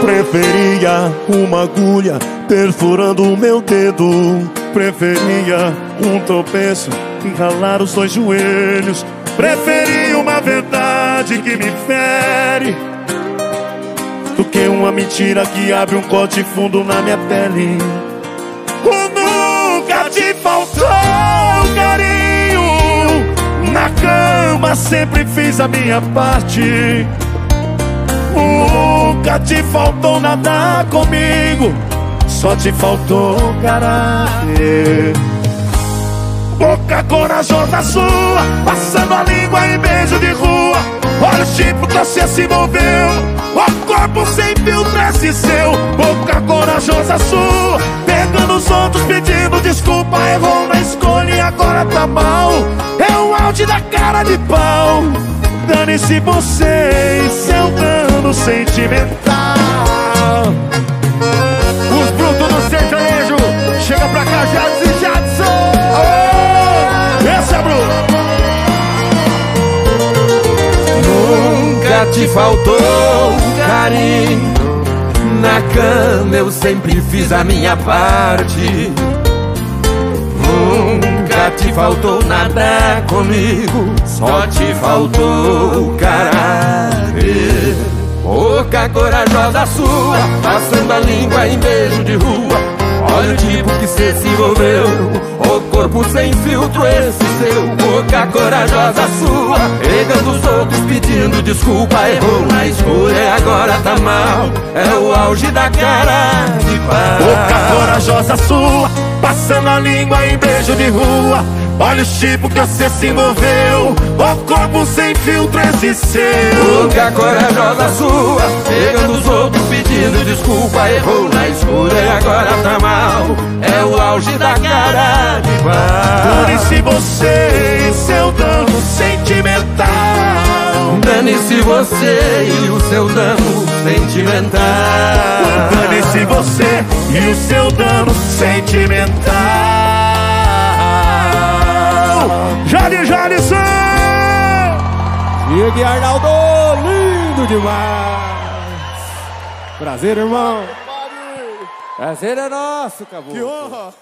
Preferia uma agulha perfurando o meu dedo. Preferia um tropeço enralar os dois joelhos. Preferia uma verdade que me fere do que uma mentira que abre um corte fundo na minha pele. Nunca te faltou carinho na cama, sempre fiz a minha parte. Nunca te faltou nada comigo, só te faltou caráter. Boca corajosa sua, passando a língua em beijo de rua. Olha o tipo que você se envolveu, o corpo sem filtro esse seu. Boca corajosa sua, pegando os outros, pedindo desculpa. Errou na escolha e agora tá mal. É o auge da cara de pau. Dane-se você e seu sentimental. Os brutos do sertanejo, chega pra cá, Jadson e Jadson! Esse é Bruno. Nunca te faltou carinho. Na cama eu sempre fiz a minha parte. Nunca te faltou nada comigo, só te faltou caráter. Boca corajosa sua, passando a língua em beijo de rua. Olha o tipo que cê se envolveu, o corpo sem filtro esse seu. Boca corajosa sua, pegando os outros pedindo desculpa. Errou na escura e agora tá mal. É o auge da cara de pau. Boca corajosa sua, passando a língua em beijo de rua. Olha o tipo que você se envolveu, o corpo sem filtro esse seu. Boca corajosa sua, pegando os outros pedindo desculpa. Errou na escura e agora tá mal. É o auge da cara de pau. Dane-se você e seu dano sentimental. Dane-se você e o seu dano sentimental. Dane-se você e o seu dano sentimental. Diego Arnaldo, lindo demais! Prazer, irmão! Prazer é nosso, acabou. Que honra!